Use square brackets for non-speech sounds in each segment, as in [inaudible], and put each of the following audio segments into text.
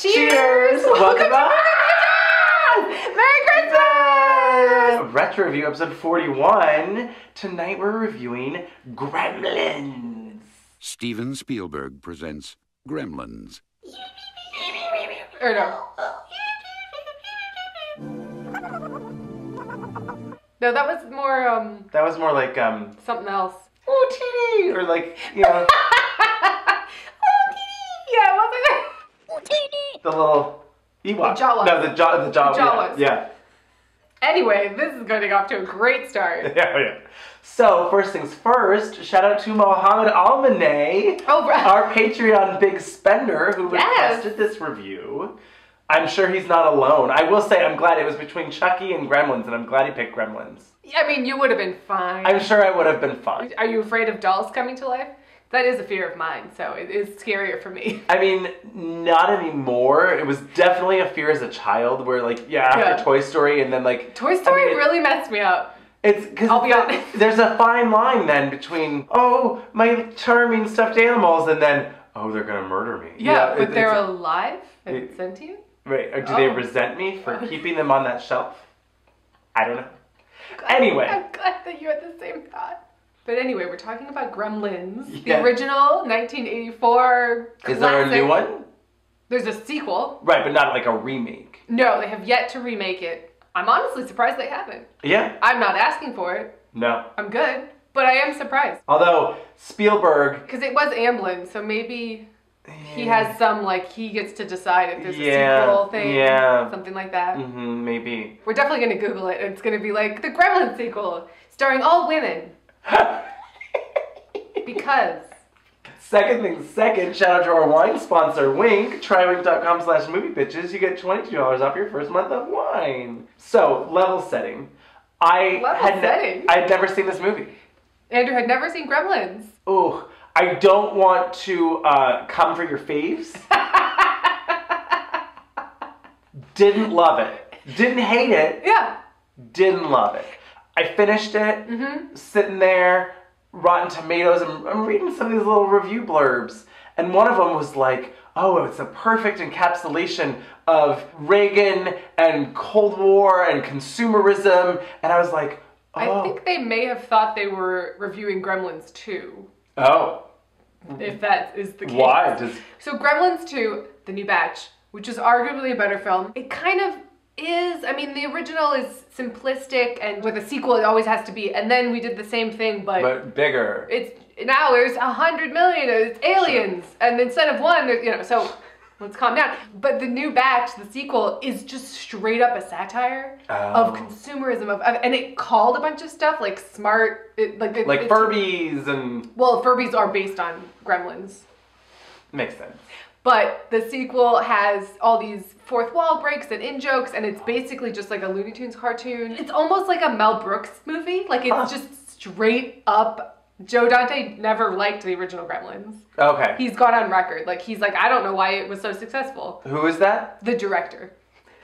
Cheers! Welcome Welcome back! Merry Christmas! Retro Review episode 41. Tonight we're reviewing Gremlins. Steven Spielberg presents Gremlins. Or no. No, that was more um That was more like, um, something else. oh, titty! Or like, you know, [laughs] Yeah, wasn't it? The little Ewok. The Jawas. No, the Jaw, the Jaw, The Jawas. Yeah. Anyway, this is getting off to a great start. [laughs] Yeah, yeah. So, first things first, shout out to Mohammed Almanay, Oh, right. [laughs] our Patreon big spender who Yes. requested this review. I'm sure he's not alone. I will say I'm glad it was between Chucky and Gremlins, and I'm glad he picked Gremlins. I mean, you would have been fine. I'm sure I would have been fine. Are you afraid of dolls coming to life? That is a fear of mine, so it is scarier for me. I mean, not anymore. It was definitely a fear as a child, where like, yeah, after Yeah. Toy Story, and then like Toy Story I mean, it- really messed me up. It's because I'll be honest. there's a fine line then between oh my charming stuffed animals and then oh they're gonna murder me. Yeah, it- but they're alive and it- sentient. right. Or do they Oh. resent me for [laughs] keeping them on that shelf? I don't know. Anyway, I'm glad that you had the same thought. But anyway, we're talking about Gremlins, Yeah. the original 1984. is there a new one? There's a sequel. Right, but not like a remake. No, they have yet to remake it. I'm honestly surprised they haven't. Yeah, I'm not asking for it. no. I'm good, but I am surprised Although Spielberg, because it was Amblin, so maybe he has some like he gets to decide if there's Yeah, a sequel thing, yeah. something like that. hmm maybe. We're definitely gonna Google it. It's gonna be like the Gremlin sequel, starring all women, [laughs] because Second thing second, shout out to our wine sponsor, Winc, trywinc.com slash moviebitches. You get $22 off your first month of wine. So, level setting. I Level had setting? I'd never seen this movie. Andrew had never seen Gremlins. Ooh, I don't want to uh, come for your faves. [laughs] Didn't love it. Didn't hate it. Yeah. Didn't love it. I finished it, Mm-hmm. sitting there, Rotten Tomatoes, and I'm reading some of these little review blurbs. And one of them was like, oh, it's a perfect encapsulation of Reagan and Cold War and consumerism. And I was like, oh. I think they may have thought they were reviewing Gremlins 2, oh, if that is the case. why? Does, So Gremlins 2, the new batch, which is arguably a better film, it kind of is. I mean, the original is simplistic, and with a sequel, it always has to be. And then we did the same thing, but, but bigger. it's now there's a hundred million. It's aliens, and instead of one, there's you know. So let's calm down. But the new batch, the sequel, is just straight up a satire of Oh. consumerism of, of- and it called a bunch of stuff like smart, it, like it, like Furbies and Well, Furbies are based on Gremlins. Makes sense. But the sequel has all these fourth wall breaks and in jokes, and it's basically just like a Looney Tunes cartoon. It's almost like a Mel Brooks movie. Like it's just straight up. Joe Dante never liked the original Gremlins. Okay. He's gone on record. Like he's like, I don't know why it was so successful. Who is that? The director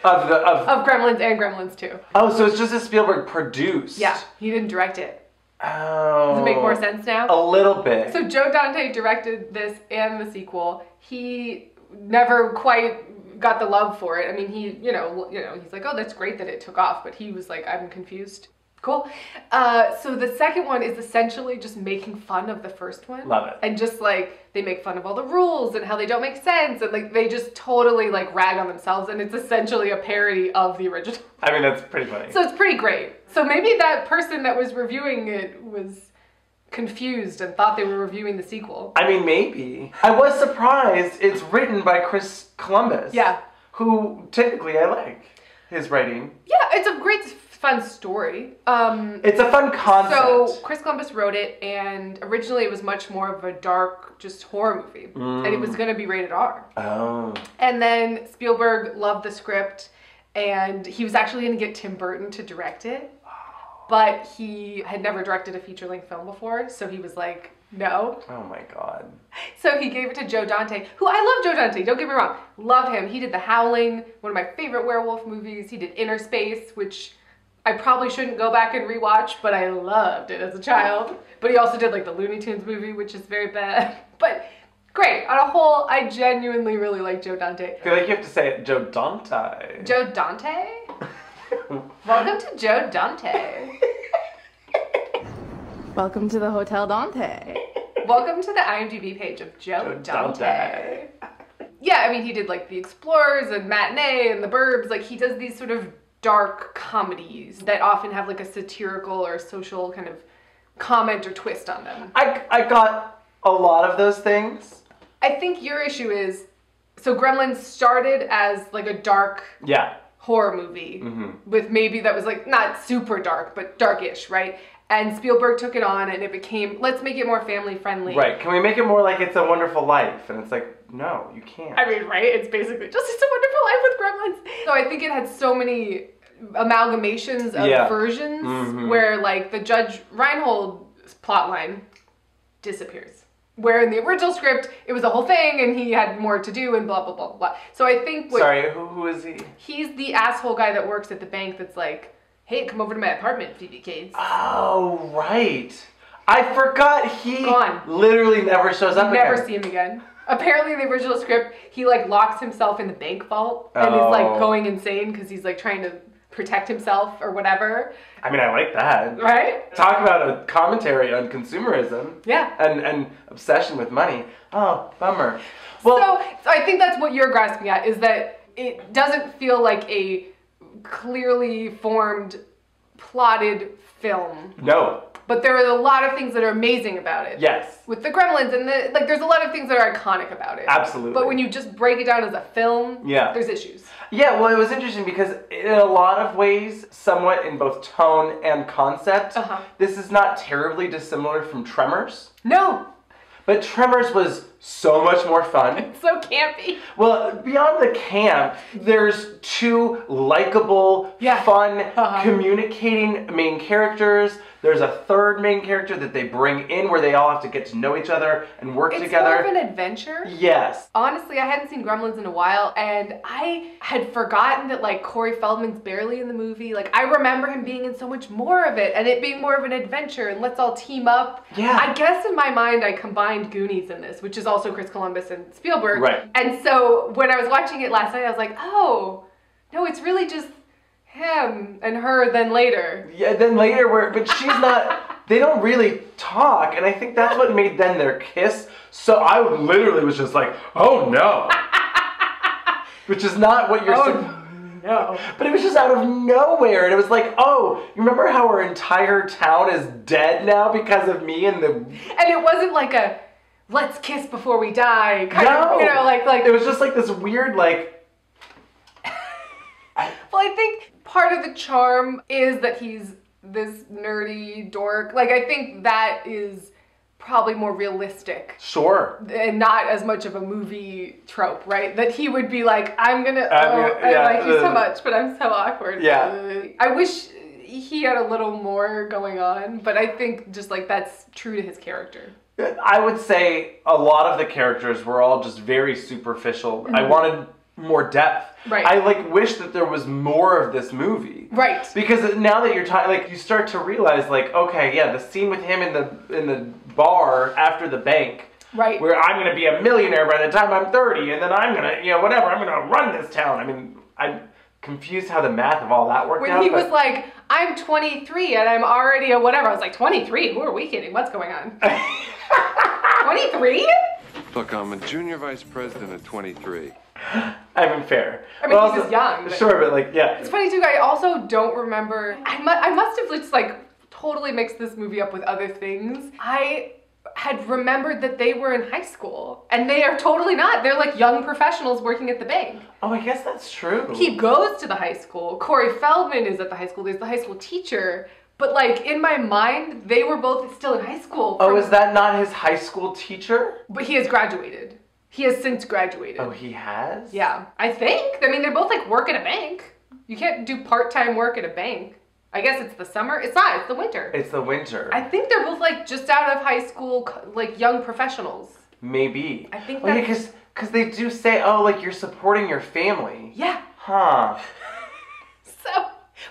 Of the of of Gremlins and Gremlins 2. oh, so it's just a Spielberg produced. Yeah, he didn't direct it. Oh. Does it make more oh. sense now? A little bit. So Joe Dante directed this and the sequel. He never quite got the love for it. I mean, he, you know, you know, he's like, oh, that's great that it took off, but he was like, I'm confused. Cool. Uh, so the second one is essentially just making fun of the first one. Love it. And just like they make fun of all the rules and how they don't make sense, and like they just totally like rag on themselves, and it's essentially a parody of the original. [laughs] I mean, that's pretty funny. So it's pretty great. So maybe that person that was reviewing it was confused and thought they were reviewing the sequel. I mean, maybe. I was surprised it's written by Chris Columbus. Yeah. Who typically I like his writing. Yeah, it's a great, fun story. Um, It's a fun concept. so Chris Columbus wrote it, and originally it was much more of a dark, just horror movie, and it was Mm. going to be rated R. oh. And then Spielberg loved the script, and he was actually going to get Tim Burton to direct it, but he had never directed a feature-length film before, so he was like, no. Oh my god. So he gave it to Joe Dante, who I love Joe Dante, don't get me wrong. Love him. He did The Howling, one of my favorite werewolf movies. He did Innerspace, which I probably shouldn't go back and rewatch, but I loved it as a child. But he also did like the Looney Tunes movie, which is very bad. [laughs] But Great. On a whole, I genuinely really like Joe Dante. I feel like you have to say it, Joe Dante. Joe Dante? [laughs] Welcome to Joe Dante. Welcome to the Hotel Dante. Welcome to the IMDb page of Joe, Joe Dante. Dante. Yeah, I mean, he did like The Explorers and Matinee and The Burbs. Like, he does these sort of dark comedies that often have like a satirical or social kind of comment or twist on them. I, I got a lot of those things. I think your issue is so Gremlins started as like a dark Yeah. horror movie Mm-hmm. with maybe that was like not super dark but darkish, right? And Spielberg took it on and it became let's make it more family friendly. Right. Can we make it more like It's a Wonderful Life? And it's like, no, you can't. I mean, right? It's basically just it's a wonderful life with gremlins. So I think it had so many amalgamations of Yeah. versions Mhm. where like the Judge Reinhold plotline disappears. Where in the original script it was a whole thing and he had more to do and blah blah blah blah. So I think what Sorry, who, who is he? he's the asshole guy that works at the bank that's like, hey, come over to my apartment, Phoebe Cates. Oh, right. I forgot he Gone. literally never shows up Never again. see him again. Apparently, in the original script, he like locks himself in the bank vault and is like Oh. going insane because he's like trying to protect himself or whatever. I mean, I like that. Right? Talk about a commentary on consumerism. Yeah. And and obsession with money. Oh, bummer. Well, so, so I think that's what you're grasping at is that it doesn't feel like a clearly formed, plotted film, no. But there are a lot of things that are amazing about it. Yes. With the Gremlins and the like, there's a lot of things that are iconic about it. Absolutely. But when you just break it down as a film, Yeah. there's issues. Yeah, well, it was interesting because in a lot of ways, somewhat in both tone and concept, Uh-huh. this is not terribly dissimilar from Tremors. No, But Tremors was so much more fun. it's [laughs] so campy. Well, beyond the camp, there's two likable, Yeah. fun, Uh-huh. communicating main characters. There's a third main character that they bring in where they all have to get to know each other and work It's together. more of an adventure. yes. Honestly, I hadn't seen Gremlins in a while, and I had forgotten that like Corey Feldman's barely in the movie. Like I remember him being in so much more of it, and it being more of an adventure, and let's all team up. Yeah. I guess in my mind, I combined Goonies in this, which is also Chris Columbus and Spielberg. Right. And so when I was watching it last night, I was like, oh, no, it's really just him and her. Then later, Yeah, then later where but she's not they don't really talk and I think that's what made then their kiss. So I literally was just like, "Oh no." [laughs] Which is not what you're Oh, no. But it was just out of nowhere and it was like, "Oh, you remember how our entire town is dead now because of me and the And it wasn't like a let's kiss before we die kind No. of, you know, like like It was just like this weird like [laughs] Well, I think part of the charm is that he's this nerdy dork. Like I think that is probably more realistic sure. and not as much of a movie trope, right? That he would be like, I'm gonna, I'm oh, gonna- I yeah, like you so uh, much, but I'm so awkward. Yeah. Uh, I wish he had a little more going on, but I think just like that's true to his character. I would say a lot of the characters were all just very superficial. I wanted more depth. Right. I like wish that there was more of this movie. Right. Because now that you're talking, like you start to realize, like, okay, yeah, the scene with him in the in the bar after the bank, Right. where I'm gonna be a millionaire by the time I'm 30, and then I'm gonna, you know, whatever, I'm gonna run this town. I mean, I'm confused how the math of all that worked When out. he but- was like, I'm 23 and I'm already a whatever. I was like, 23? Who are we kidding? What's going on? [laughs] 23? Look, I'm a junior vice president at 23. [laughs] I mean, fair. I mean, But he was young, Sure, but like, yeah. It's funny too. I also don't remember. I, mu- I must have just like totally mixed this movie up with other things. I had remembered that they were in high school, and they are totally not. They're like young professionals working at the bank. Oh, I guess that's true. He goes to the high school. Corey Feldman is at the high school. There's the high school teacher. But like in my mind, they were both still in high school. Oh, is that not his high school teacher? But he has graduated. He has since graduated. Oh, he has? Yeah, I think. I mean, they're both like work at a bank. You can't do part-time work at a bank. I guess it's the summer. It's not. It's the winter. It's the winter. I think they're both like just out of high school, like young professionals. Maybe. I think yeah, that's- because they do say, oh, like you're supporting your family. Yeah. Huh. [laughs]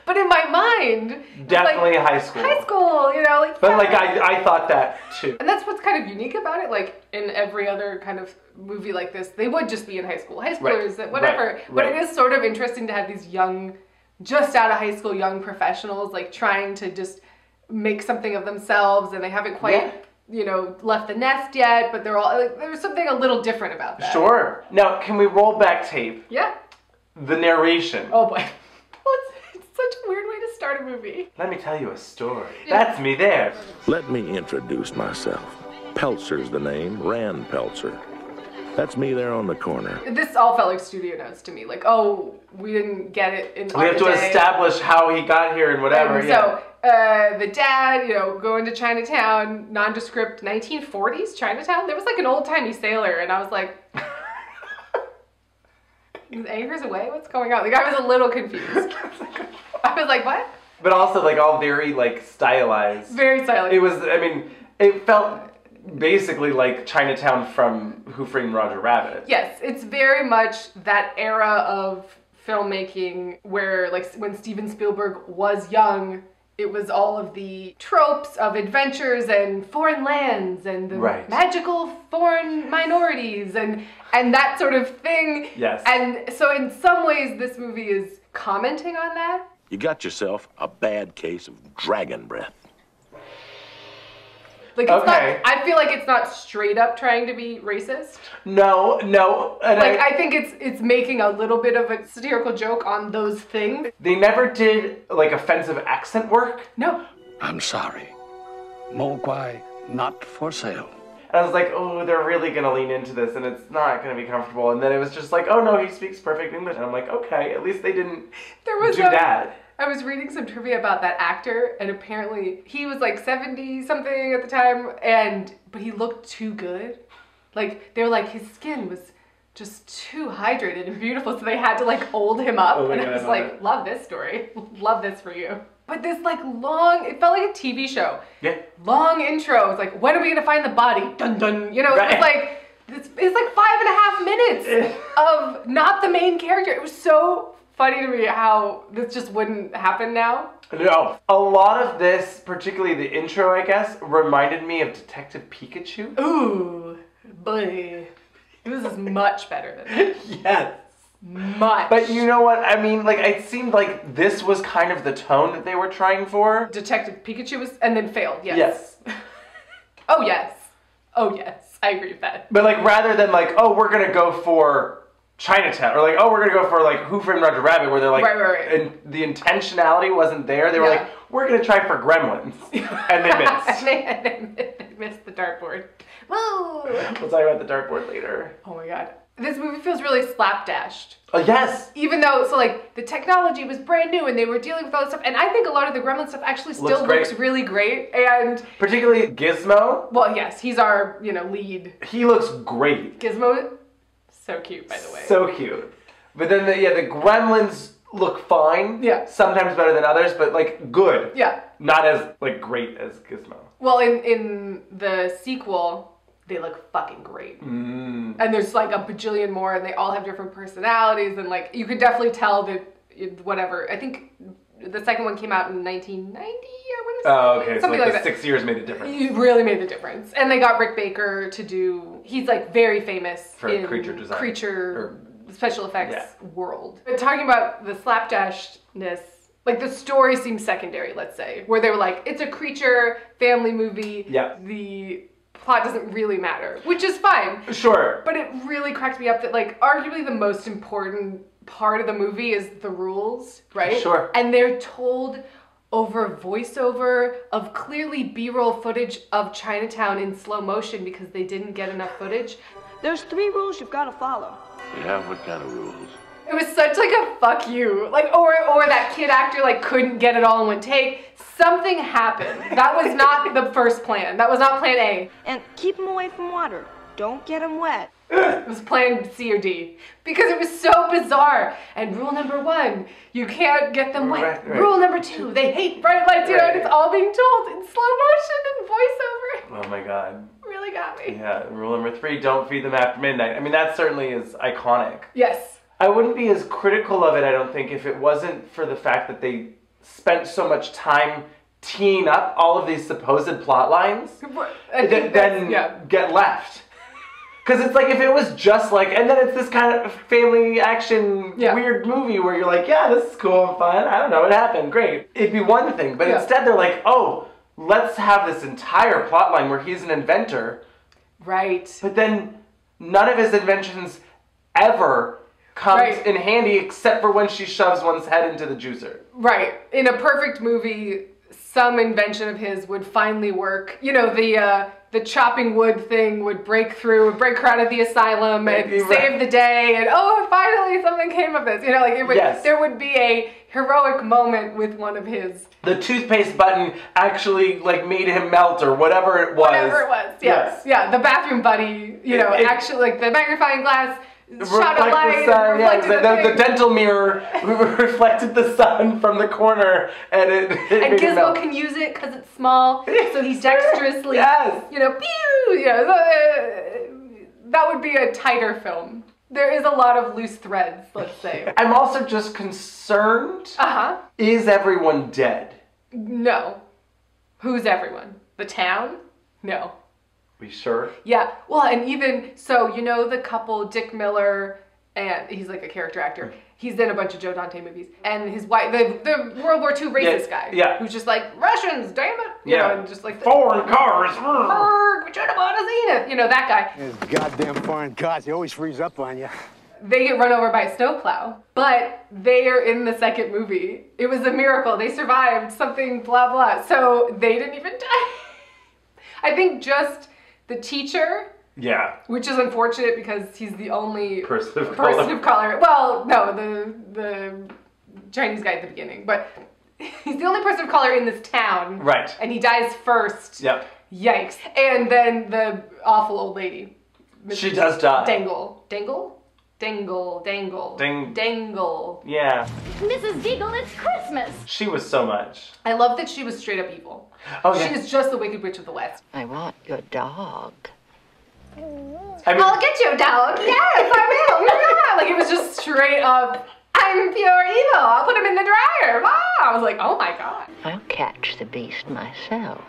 But in my mind, Definitely like, high school. High school, you know, like. But yeah. like I, I thought that too. And that's what's kind of unique about it. Like in every other kind of movie like this, they would just be in high school, high schoolers, Right, whatever. right, But right. it is sort of interesting to have these young, just out of high school, young professionals like trying to just make something of themselves, and they haven't quite, Yeah. you know, left the nest yet. But they're all like, there's something a little different about that. Sure. Now, can we roll back tape? Yeah. The narration. Oh boy. Well, it's, it's such a weird way to start a movie. Let me tell you a story. That's me there. Let me introduce myself. Peltzer's the name, Rand Peltzer. That's me there on the corner. This all felt like studio notes to me. Like, oh, we didn't get it in. We have to day. establish how he got here and whatever. And yeah. So uh, the dad, you know, going to Chinatown, nondescript 1940s Chinatown. There was like an old timey sailor, and I was like, "Is anchors away? What's going on?" Like I was a little confused. [laughs] I was like, "What?" but also like all very like stylized. Very stylized. It was. I mean, it felt basically like Chinatown from Who Framed Roger Rabbit. Yes, it's very much that era of filmmaking where, like, when Steven Spielberg was young, it was all of the tropes of adventures and foreign lands and the Right. magical foreign minorities and and that sort of thing. Yes. And so, in some ways, this movie is commenting on that. You got yourself a bad case of dragon breath. Like, it's Okay. not. I feel like it's not straight up trying to be racist. No, no, and Like, I, I think it's it's making a little bit of a satirical joke on those things. they never did like offensive accent work. No, I'm sorry. Mogwai not for sale. And I was like, oh, they're really gonna lean into this, and it's not gonna be comfortable. And then it was just like, oh no, he speaks perfect English, and I'm like, okay, at least they didn't There was do a- that. I was reading some trivia about that actor, and apparently he was like 70 something at the time, and but he looked too good. Like they were like his skin was just too hydrated and beautiful, so they had to like old him up. Oh and God, I I was love like, it. love this story, [laughs] love this for you. But this like long, it felt like a TV show. Yeah. Long intro. It's like, when are we gonna find the body? Dun dun. You know, it Right. was like it's, it's like five and a half minutes [laughs] of not the main character. It was so funny to me how this just wouldn't happen now. No, a lot of this, particularly the intro, I guess, reminded me of Detective Pikachu. Ooh, boy, this is much better than that. [laughs] Yes. Much. But you know what? I mean, like, it seemed like this was kind of the tone that they were trying for. Detective Pikachu was, and then failed. Yes. Yes. [laughs] Oh yes. Oh yes. I agree with that. But, like, rather than, like, oh, we're gonna go for Chinatown, or like, oh, we're gonna go for, like, Who Framed Roger Rabbit, where they're like, Right, right, right. and the intentionality wasn't there. They were Yeah. like, we're gonna try for Gremlins. [laughs] and they missed. [laughs] and they, [laughs] they missed the dartboard. Woo! we'll talk about the dartboard later. Oh my god. This movie feels really slapdashed. Oh, yes. Even though, so like, the technology was brand new and they were dealing with all this stuff, and I think a lot of the Gremlin stuff actually still Looks looks really great. And, Particularly Gizmo. well, yes, he's our, you know, lead. He looks great. Gizmo, so cute, by the way. So cute. But then, the, yeah, the Gremlins look fine. Yeah. Sometimes better than others, but like good. yeah. Not as like great as Gizmo. Well, in, in the sequel, they look fucking great. Mm. And there's like a bajillion more, and they all have different personalities, and like, you could definitely tell that, whatever. I think the second one came out in 1990, I want to say. Oh, okay. So Something like, like the that. six years made a difference. It really made the difference. And they got Rick Baker to do. He's like very famous For in creature design. creature special effects Yeah. world. But talking about the slapdashness, like the story seems secondary. Let's say where they were like, it's a creature family movie. Yeah. The plot doesn't really matter, which is fine. Sure. But it really cracked me up that like arguably the most important part of the movie is the rules, right? Sure. And they're told over voiceover of clearly B-roll footage of Chinatown in slow motion because they didn't get enough footage. There's three rules you've got to follow. Yeah, what kind of rules? It was such like a fuck you. Like or or that kid actor like couldn't get it all in one take. Something happened. That was not the first plan. That was not plan A. And keep them away from water. Don't get them wet. It was plan C or D because it was so bizarre. And rule number one, you can't get them wet. Right, right. Rule number two, they hate bright lights. You know, and it's all being told in slow motion and voiceover. Oh my god. Really got me. Yeah. Rule number three: don't feed them after midnight. I mean, that certainly is iconic. Yes. I wouldn't be as critical of it, I don't think, if it wasn't for the fact that they spent so much time teeing up all of these supposed plot lines I think th- that's- then yeah. get left. Because it's like if it was just like, and then it's this kind of family action Yeah. weird movie where you're like, yeah, this is cool and fun. I don't know, it happened, great. It'd be one thing, but Yeah. instead they're like, oh, let's have this entire plot line where he's an inventor, Right. but then none of his inventions ever comes Right. in handy except for when she shoves one's head into the juicer. Right. In a perfect movie, some invention of his would finally work. You know, the uh, the chopping wood thing would break through, would break her out of the asylum and right. save the day. And oh, finally something came of this. You know, like it would, Yes. there would be a heroic moment with one of his The toothpaste button actually like made him melt or whatever it was. whatever it was. Yes. Yeah. The bathroom buddy. You know, It- it- actually like the magnifying glass shot a light. the sun. Yeah, the, the, the dental mirror [laughs] reflected the sun from the corner, and it. [laughs] it and it Gizmo can use it because it's small, so he dexterously, Yes. you know, pew, you know, uh, that would be a tighter film. There is a lot of loose threads, let's say. [laughs] I'm also just concerned. Uh huh. Is everyone dead? No. Who's everyone? The town? No. We sure? Yeah. Well, and even so, you know the couple Dick Miller and he's like a character actor. He's in a bunch of Joe Dante movies, and his wife, the, the World War II racist Yeah, guy, yeah. who's just like Russians, damn it, you Yeah. know, and just like Foreign cars. Berg, we should have bought a Zenith, you know that guy. His goddamn foreign cars, they always freeze up on you. they get run over by a snowplow, but they are in the second movie. It was a miracle. They survived something, blah, blah. So they didn't even [laughs] die. I think just the teacher, Yeah. which is unfortunate because he's the only Person of person color. of color. Well, no, the, the Chinese guy at the beginning, but he's the only person of color in this town. Right. And he dies first. Yep. Yikes. And then the awful old lady. She does die. Dangle. Dangle? Dangle. Dangle. Ding- Dangle. Yeah. Mrs. Deagle, it's Christmas. She was so much. I love that she was straight up evil. Oh, yeah. She is just the Wicked Witch of the West. I want your dog. I mean, I'll get you, dog. Yes, I will. Yeah. Like it was just straight up. I'm pure evil. I'll put him in the dryer. Wow. I was like, oh my god. I'll catch the beast myself.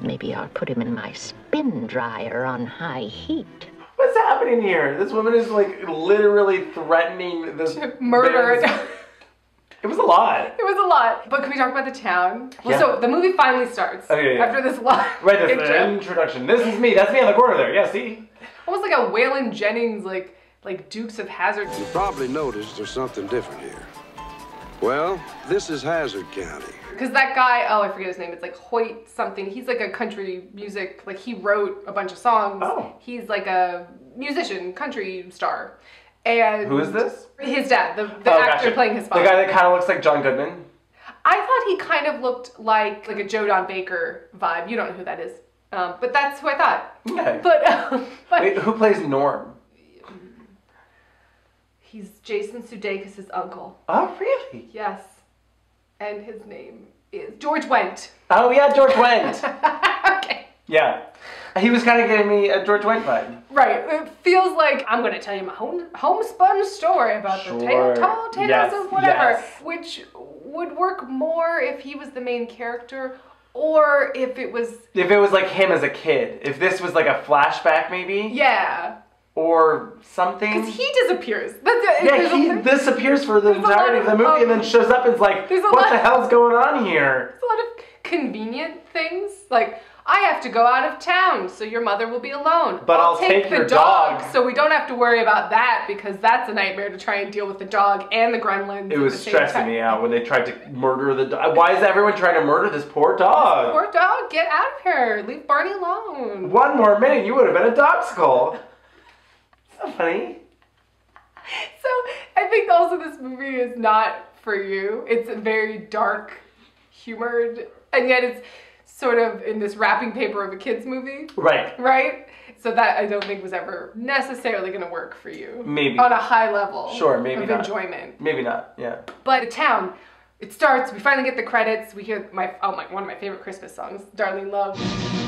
Maybe I'll put him in my spin dryer on high heat. What's happening here? This woman is like literally threatening this [laughs] Murder. [laughs] It was a lot. It was a lot. But can we talk about the town? Well, Yeah. so the movie finally starts. Okay, yeah. After this long [laughs] Right, this intro. introduction. This is me. That's me on the corner there. Yeah, see? Almost like a Waylon Jennings, like like Dukes of Hazzard. You probably noticed there's something different here. Well, this is Hazzard County. Because that guy, oh, I forget his name. It's like Hoyt something. He's like a country music, like he wrote a bunch of songs. Oh. He's like a musician, country star. And Who is this? His dad, the, the Oh, actor gotcha. playing his father. The guy that kind of looks like John Goodman. I thought he kind of looked like like a Joe Don Baker vibe. You don't know who that is, um, but that's who I thought. Okay. But, um, [laughs] but Wait, who plays Norm? he's Jason Sudeikis' uncle. Oh, really? Yes, and his name is George Wendt. Oh, yeah, George Wendt. [laughs] okay. yeah. He was kind of giving me a George Wendt vibe. Right. It feels like I'm going to tell you my home, homespun story about the tale, Sure. tall tales Yes, of whatever, yes. which would work more if he was the main character or if it was, If it was like him as a kid, if this was like a flashback, maybe, yeah. Or something. Because he disappears. That's it. yeah, There's a- he disappears for the There's a lot entirety of the movie and um, then shows up and is like, what lot- the hell's going on here? There's a lot of convenient things. Like, I have to go out of town, so your mother will be alone. But I'll take the your dog, dog. so we don't have to worry about that because that's a nightmare to try and deal with the dog and the gremlins. It was stressing me out when they tried to murder the dog. Why is everyone trying to murder this poor dog? Poor dog, get out of here. Leave Barney alone. One more minute, you would have been a dog skull. So funny. So I think also this movie is not for you. It's very dark, humored, and yet it's sort of in this wrapping paper of a kids movie. Right. right? So that I don't think was ever necessarily going to work for you. Maybe. on a high level. Sure, maybe of not. enjoyment. Maybe not. Yeah. But the town, it starts. We finally get the credits. We hear my oh my one of my favorite Christmas songs, "Darlene Love."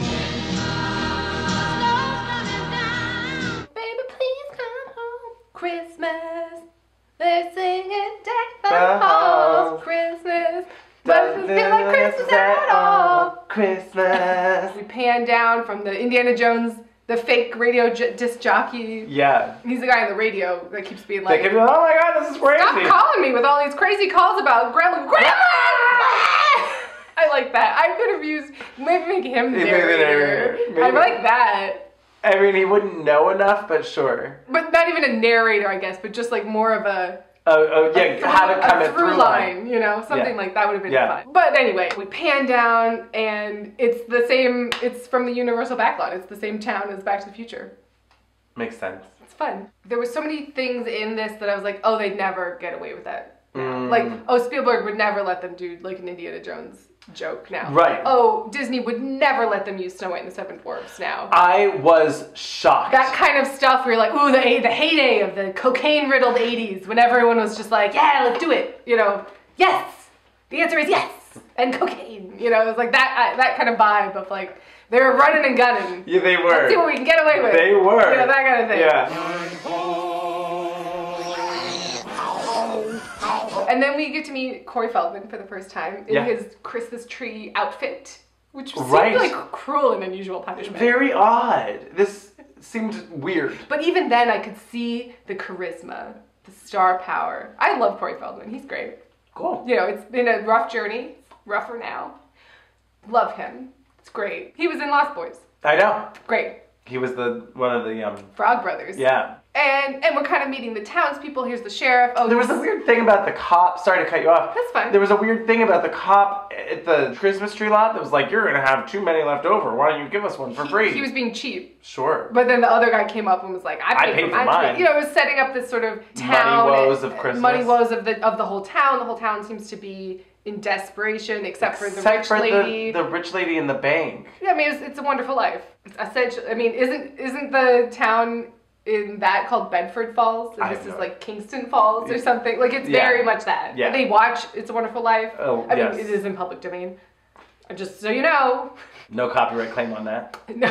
From the Indiana Jones, the fake radio j- disc jockey. Yeah. He's the guy on the radio that keeps being like, be like, oh my god, this is crazy. Stop calling me with all these crazy calls about grandma. Grandma! [laughs] I like that. I could have used maybe make him the Maybe the narrator. narrator. I like that. I mean, he wouldn't know enough, but sure. But not even a narrator, I guess, but just like more of a Yeah, through- how to come a through through line, you know, something Yeah. like that would have been Yeah. fun. But anyway, we pan down and it's the same. It's from the Universal backlot. It's the same town as Back to the Future. Makes sense. It's fun. There were so many things in this that I was like, oh, they'd never get away with that. Mm. Like, oh, Spielberg would never let them do like an Indiana Jones joke now. Right. Oh, Disney would never let them use Snow White and the Seven Dwarfs now. I was shocked. that kind of stuff where you're like, ooh, the, the heyday of the cocaine riddled 80s when everyone was just like, yeah, let's do it. You know, yes. The answer is yes. And cocaine. You know, it was like that, uh, that kind of vibe of like, they were running and gunning. yeah, they were. Let's see what we can get away with. They were. You know, that kind of thing. Yeah. And then we get to meet Corey Feldman for the first time in Yeah. his Christmas tree outfit, which seemed Right. like cruel and unusual punishment. Very odd. This seemed weird. But even then, I could see the charisma, the star power. I love Corey Feldman. He's great. Cool. You know, it's been a rough journey, rougher now. Love him. It's great. He was in Lost Boys. I know. Great. He was the one of the um. Frog Brothers. Yeah. And and we're kind of meeting the townspeople. Here's the sheriff. Oh, There was a weird thing about the cop. Sorry to cut you off. That's fine. There was a weird thing about the cop at the Christmas tree lot that was like, "You're gonna have too many left over. Why don't you give us one for free?" He was being cheap. sure. But then the other guy came up and was like, "I paid, I paid for for mine." You know, it was setting up this sort of town Money woes of uh, Christmas. Money woes of the of the whole town. The whole town seems to be in desperation, except for the Except rich for lady. the the rich lady in the bank. Yeah, I mean, it's, it's a wonderful life. It's essentially, I mean, isn't isn't the town in that called Bedford Falls, and I this is no like Kingston Falls or something? Like it's Yeah. very much that. Yeah. They watch It's a Wonderful Life. Oh, I yes. mean, it is in public domain. Just so you know, No copyright claim on that. [laughs] no.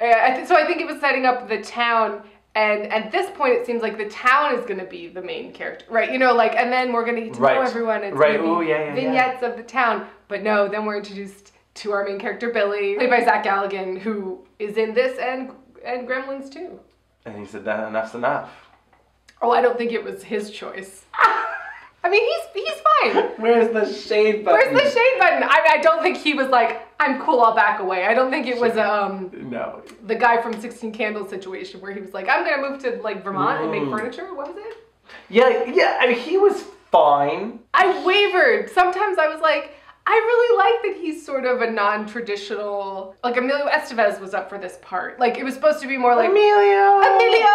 Uh, I so I think it was setting up the town. And at this point, it seems like the town is going to be the main character, right? You know, like, and then we're going to get to know everyone. And it's Right. Ooh, yeah, yeah, yeah. vignettes of the town. But no, then we're introduced to our main character, Billy, played by Zach Galligan, who is in this and and Gremlins too. And he said that enough's enough. Oh, I don't think it was his choice. [laughs] I mean, he's he's fine. Where's the shade button? Where's the shade button? I, I don't think he was like, I'm cool, I'll back away. I don't think it was um No. the guy from 16 Candles situation where he was like, I'm gonna move to like Vermont and make Mm. furniture. What was it? Yeah, yeah. I mean, he was fine. I wavered. Sometimes I was like, I really like that he's sort of a non-traditional. Like Emilio Estevez was up for this part. Like it was supposed to be more like Emilio. Emilio.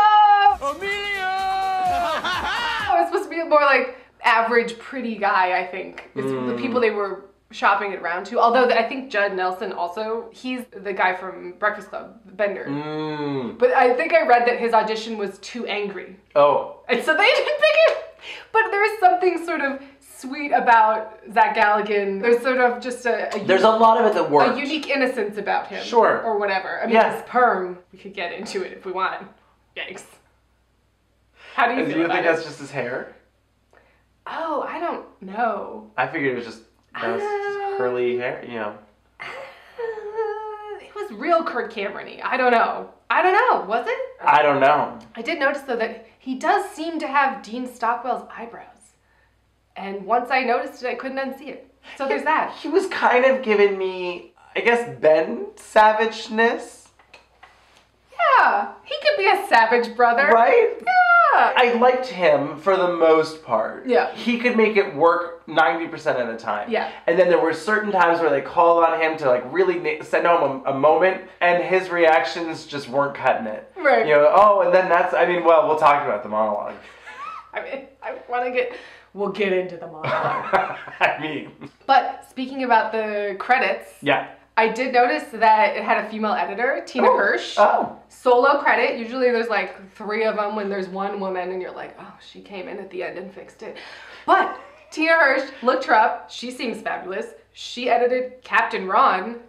Emilio. [laughs] it was supposed to be more like average pretty guy. I think is the people they were shopping it around to. Although I think Judd Nelson also he's the guy from Breakfast Club, Bender. Mm. But I think I read that his audition was too angry. Oh, And so they [laughs] didn't pick it. But there is something sort of sweet about Zach Galligan. There's sort of just a, a there's a lot of it that works. a unique innocence about him. Sure. Or whatever. I mean, Yeah. his perm, we could get into it if we want. Yikes. How do you And do you think it? that's just his hair? Oh, I don't know. I figured it was just that was Uh, curly hair. You know. Uh, it was real Kirk Cameron-y. I don't know. I don't know. Was it? I don't know. I did notice though that he does seem to have Dean Stockwell's eyebrows. And once I noticed it, I couldn't unsee it. So there's that. He was kind of giving me, I guess, Ben savageness, Yeah, he could be a savage brother. right? Yeah. I liked him for the most part. Yeah. He could make it work 90% of the time. Yeah. And then there were certain times where they called on him to like really send home a, a moment and his reactions just weren't cutting it. Right. You know, oh, and then that's, I mean, well, we'll talk about the monologue. [laughs] I mean, I want to get. We'll get into the monologue. [laughs] I mean, but speaking about the credits, yeah. I did notice that it had a female editor, Tina Oh. Hirsch. Oh. Solo credit. Usually there's like three of them when there's one woman, and you're like, oh, she came in at the end and fixed it. But Tina Hirsch looked her up. She seems fabulous. She edited Captain Ron.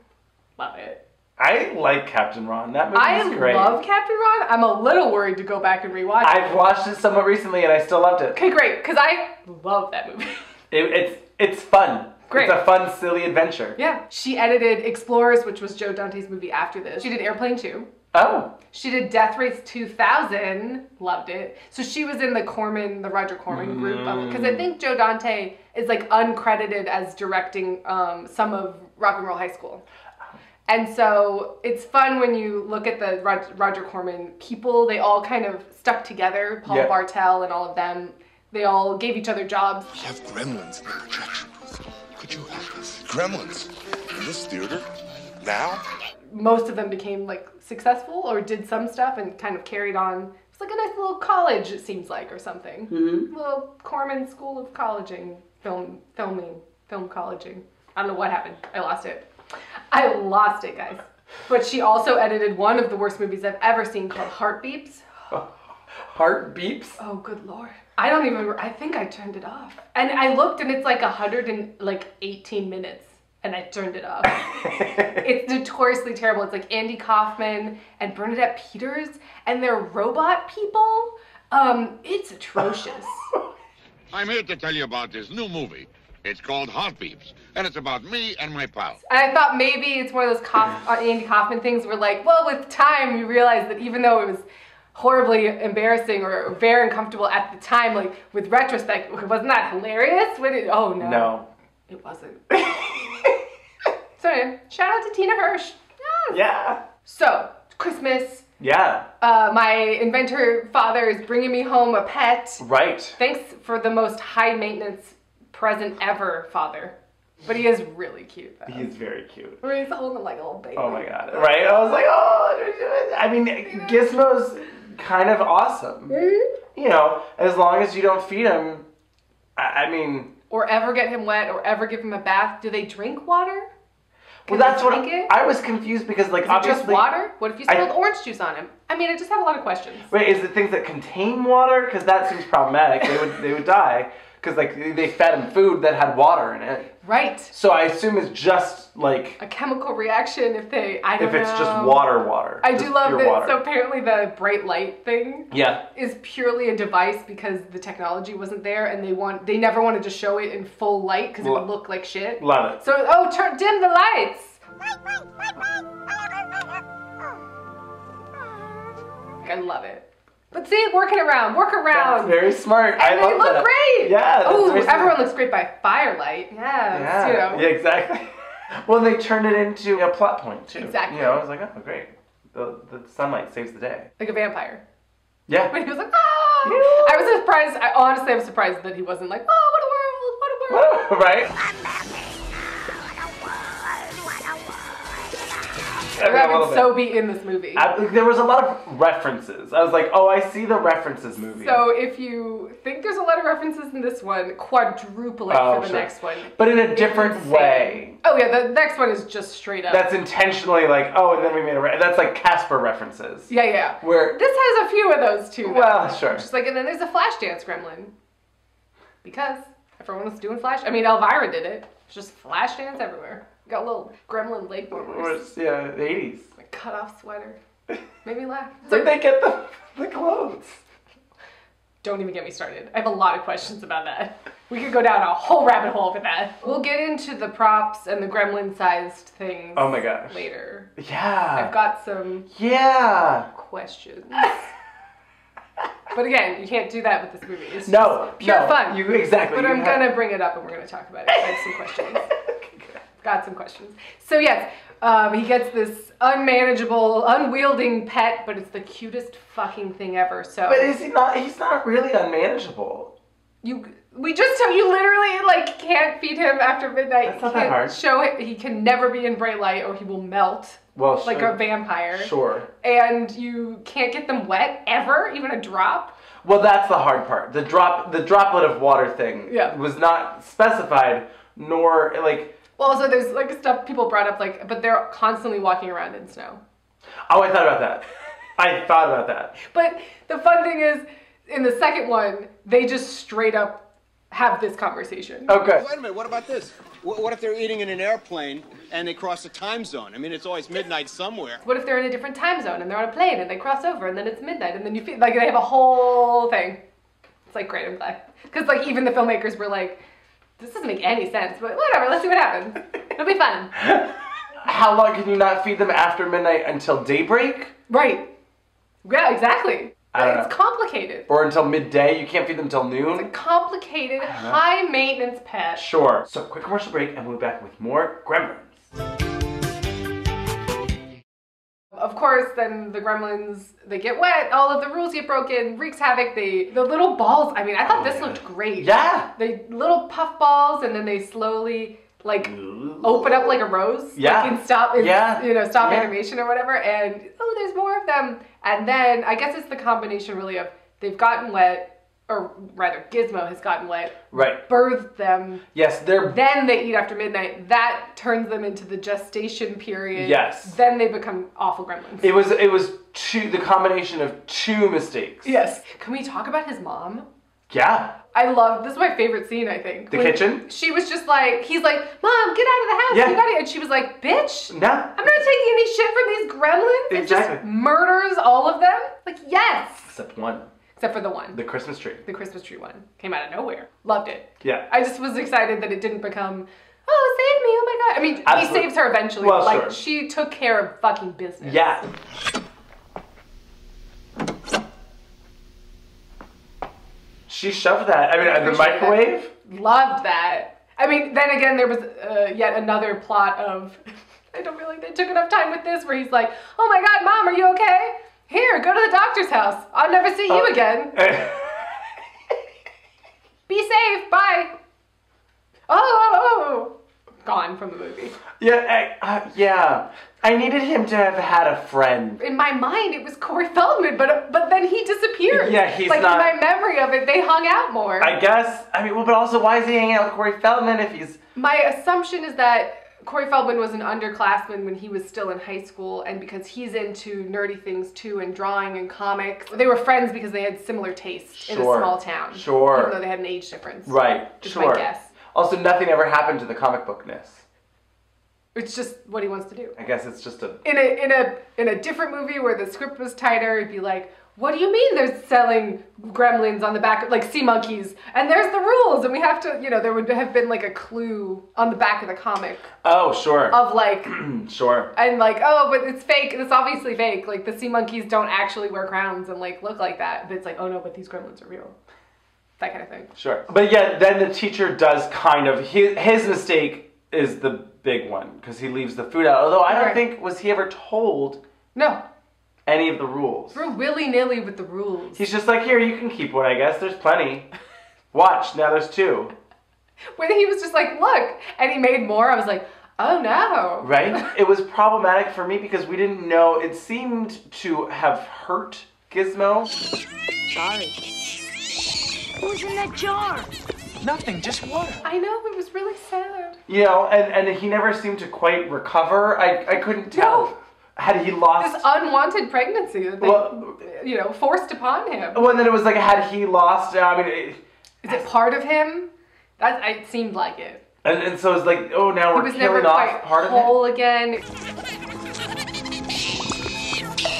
Love it. I like Captain Ron. That movie's I great. I love Captain Ron. I'm a little worried to go back and rewatch it. I've watched it somewhat recently and I still loved it. Okay, great, because I love that movie. [laughs] it it's it's fun. Great. It's a fun, silly adventure. Yeah. She edited Explorers, which was Joe Dante's movie after this. She did Airplane 2. Oh. She did Death Race 2000, loved it. So she was in the Corman, the Roger Corman group because I think Joe Dante is like uncredited as directing um, some of Rock and Roll High School. And so it's fun when you look at the Roger Corman people. They all kind of stuck together. Paul Yeah. Bartel and all of them. They all gave each other jobs. We have gremlins in the projection booth. Could you help us? Gremlins? In this theater? Now? most of them became like successful or did some stuff and kind of carried on. It's like a nice little college, it seems like, or something. Mhm. Little Corman School of Colleging, film, filming, film colleging. I don't know what happened. I lost it. I lost it, guys. But she also edited one of the worst movies I've ever seen called Heartbeeps. [laughs] Heartbeeps? Oh, good lord. I don't even. I think I turned it off. And I looked, and it's like a hundred and like eighteen minutes, and I turned it off. [laughs] it's notoriously terrible. It's like Andy Kaufman and Bernadette Peters, and they're robot people. Um, it's atrocious. [laughs] I'm here to tell you about this new movie. It's called Heartbeeps, and it's about me and my pal. I thought maybe it's one of those Kauf- uh, Andy Kaufman things where, like, well, with time, you realize that even though it was horribly embarrassing or very uncomfortable at the time, like with retrospect, wasn't that hilarious? When it, oh no, No. it wasn't. [laughs] so anyway, shout out to Tina Hirsch. Yes. Yeah. So Christmas, Yeah. uh, my inventor father is bringing me home a pet. Right. Thanks for the most high maintenance present ever, father. But he is really cute. Though. He's very cute. Where he's holding like a little baby. Oh my god. Right? I was like, oh, I mean, Gizmo's kind of awesome. Mm-hmm. You know, as long as you don't feed him, I, I mean, Or ever get him wet, or ever give him a bath. Do they drink water? well, Can they that's what drink it? I was confused because, like, Is it obviously. just water? What if you I- spilled orange juice on him? I mean, I just have a lot of questions. Wait, is it things that contain water? Because that seems problematic. They would they would die because like they fed him food that had water in it. Right. So I assume it's just like A chemical reaction if they, I don't if it's know. just water, water. I do love pure that. Water. So apparently the bright light thing yeah. is purely a device because the technology wasn't there, and they want they never wanted to show it in full light because it would look like shit. Love it. So oh, turn dim the lights. I love it. But see, working around, work around. That's very smart. And I they love look that. great. Yeah. that's Oh, smart. everyone looks great by firelight. Yeah. Yeah. You know. Yeah. Exactly. [laughs] well, they turned it into a plot point too. Exactly. You know, I was like, oh, great. The the sunlight saves the day. Like a vampire. Yeah. When he was like, ah! I was surprised. I honestly, I was surprised that he wasn't like, oh, what a world, what a world. [laughs] right. I [laughs] I mean, a would so be in this movie. I- there was a lot of references. I was like, oh, I see the references movie. So if you think there's a lot of references in this one, quadruple it Oh, for the sure. next one. but in a different Insane. way. Oh yeah, the next one is just straight up. That's intentionally like, oh, and then we made a. Re- that's like Casper references. yeah, yeah. Where This has a few of those too. though. Well, sure. Just like, and then there's a flash dance gremlin. Because everyone was doing flash. I mean, Elvira did it. It's just flash dance everywhere. Got a little gremlin leg warmers. yeah, the eighties. My cut off sweater. [laughs] Made me laugh. Where'd they get the the clothes? Don't even get me started. I have a lot of questions about that. We could go down a whole rabbit hole with that. We'll get into the props and the gremlin sized things Oh my gosh. later. Yeah. I've got some Yeah. questions. but again, you can't do that with this movie. It's No, pure no, fun. you- exactly, But you I'm have- gonna bring it up and we're gonna talk about it. I have some questions. [laughs] Got some questions. So yes, um, he gets this unmanageable, unwielding pet, but it's the cutest fucking thing ever. So But is he not? He's not really unmanageable. you, we just tell you literally like can't feed him after midnight. That's not that hard. Show it. He can never be in bright light or he will melt Well, like sure. a vampire. Sure. And you can't get them wet ever, even a drop. Well, that's the hard part. The drop, the droplet of water thing, Yeah. was not specified, nor like. Well, also there's like stuff people brought up like, but they're constantly walking around in snow. Oh, I thought about that. I thought about that. [laughs] But the fun thing is, in the second one, they just straight up have this conversation. Oh, okay. Wait a minute, what about this? What if they're eating in an airplane and they cross a time zone? I mean, it's always midnight somewhere. What if they're in a different time zone and they're on a plane and they cross over and then it's midnight and then you feel like they have a whole thing. It's like great, I'm glad. Because like even the filmmakers were like, this doesn't make any sense, but whatever. Let's see what happens. It'll be fun. [laughs] How long can you not feed them after midnight until daybreak? Right. Yeah, exactly. I don't it's know. complicated. Or until midday? You can't feed them till noon? Complicated, high maintenance pet. Sure. So, quick commercial break, and we'll be back with more Gremlins. Of course, then the gremlins they get wet, all of the rules get broken, wreaks havoc. They the little balls. I mean, I thought oh, this looked great. Yeah. The little puff balls, and then they slowly like open up like a rose. Yeah. Like in stop. In, Yeah. You know, stop Yeah. animation or whatever. And oh, there's more of them. And then I guess it's the combination really of they've gotten wet, or rather, Gizmo has gotten wet, Right. birthed them. Yes, they're. Then they eat after midnight. That turns them into the gestation period. Yes. Then they become awful gremlins. It was it was two the combination of two mistakes. Yes. Can we talk about his mom? Yeah. I love this is my favorite scene, I think. The kitchen? She was just like, he's like, Mom, get out of the house. Yeah. You got it. And she was like, Bitch, No. I'm not taking any shit from these gremlins. It Exactly. just murders all of them. Like, yes. Except one. Except for the one. The Christmas tree. The Christmas tree one. Came out of nowhere. Loved it. Yeah. I just was excited that it didn't become, oh, save me, oh my god. I mean, Absolutely. he saves her eventually. Well, like, sure. she took care of fucking business. Yeah. She shoved that. I mean, in the that. microwave. Loved that. I mean, then again, there was uh, yet another plot of. [laughs] I don't feel like they took enough time with this, where he's like, "Oh my God, Mom, are you okay? Here, go to the doctor's house. I'll never see you Oh. again. [laughs] Be safe. Bye." Oh, oh, oh, oh. gone from the movie. yeah. I, uh, yeah. I needed him to have had a friend. In my mind, it was Corey Feldman, but but then he disappeared. Yeah, he's like not- in my memory of it, they hung out more. I guess. I mean, well, but also, why is he hanging out with Corey Feldman if he's? My assumption is that Corey Feldman was an underclassman when he was still in high school, and because he's into nerdy things too, and drawing and comics, they were friends because they had similar tastes in a small town. Sure. Even though they had an age difference. Right. Just sure. my guess. Also, nothing ever happened to the comic bookness. It's just what he wants to do. I guess it's just a. In a in a in a different movie where the script was tighter, it'd be like, "What do you mean they're selling gremlins on the back of like sea monkeys?" And there's the rules, and we have to, you know, there would have been like a clue on the back of the comic Oh, sure. of like [clears throat] sure. and like oh but it's fake it's obviously fake like the sea monkeys don't actually wear crowns and like look like that but it's like oh no but these gremlins are real that kind of thing Sure. But yeah, then the teacher does kind of his, his mistake is the big one because he leaves the food out. Although I don't Right. think was he ever told no any of the rules. we're willy-nilly with the rules He's just like, here, you can keep one. I guess there's plenty. [laughs] Watch now. There's two. when he was just like look and he made more i was like oh no Right? [laughs] it was problematic for me because we didn't know. It seemed to have hurt Gizmo. Sorry. Who's in that jar? Nothing, just water. i know it was really sad You know, and, and he never seemed to quite recover. I, I couldn't tell. No. Had he lost this unwanted pregnancy that they Well- you know forced upon him Well, and then it was like, had he lost? I mean, it, is it part of him that it seemed like it and, and so it's like, oh, now we're killing off part of it. whole again